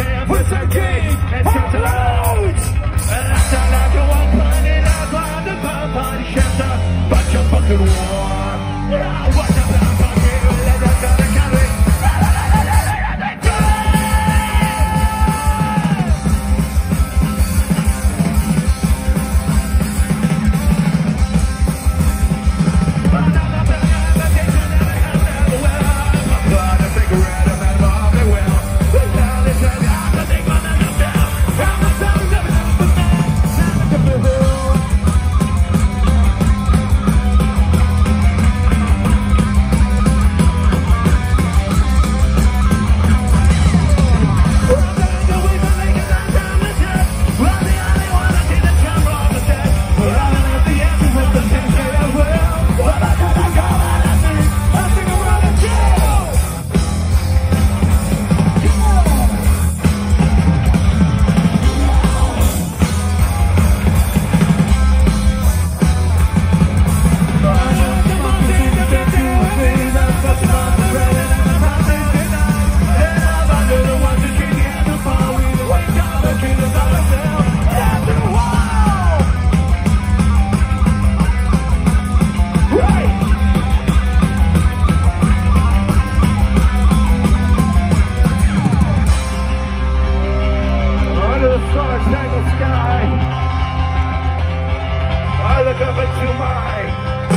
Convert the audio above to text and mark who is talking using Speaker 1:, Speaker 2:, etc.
Speaker 1: okay, I'm just okay. Let's the star-spangled sky. I look up into mine.